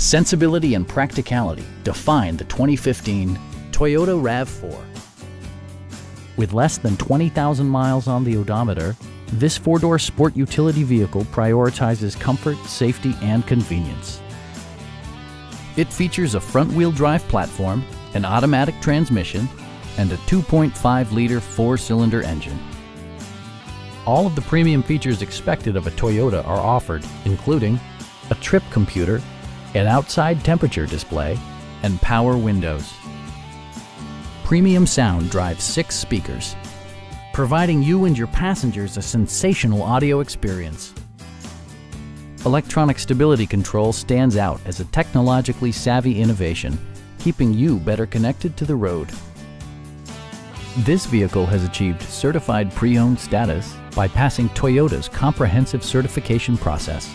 Sensibility and practicality define the 2015 Toyota RAV4. With less than 20,000 miles on the odometer, this four-door sport utility vehicle prioritizes comfort, safety, and convenience. It features a front-wheel drive platform, an automatic transmission, and a 2.5-liter four-cylinder engine. All of the premium features expected of a Toyota are offered, including a trip computer, an outside temperature display, and power windows. Premium sound drives six speakers, providing you and your passengers a sensational audio experience. Electronic stability control stands out as a technologically savvy innovation, keeping you better connected to the road. This vehicle has achieved certified pre-owned status by passing Toyota's comprehensive certification process.